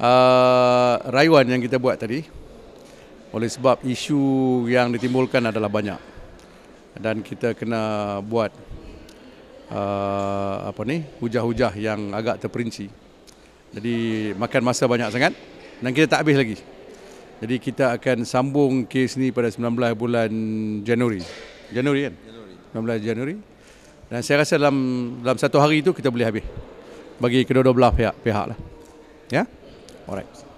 uh, rayuan yang kita buat tadi oleh sebab isu yang ditimbulkan adalah banyak dan kita kena buat uh, apa ni hujah-hujah yang agak terperinci. Jadi makan masa banyak sangat dan kita tak habis lagi. Jadi kita akan sambung kes ni pada 19 bulan Januari. Januari kan? Januari. 19 Januari. Dan saya rasa dalam dalam satu hari itu kita boleh habis. Bagi kedua-dua belah pihak, pihak lah. Ya? All right.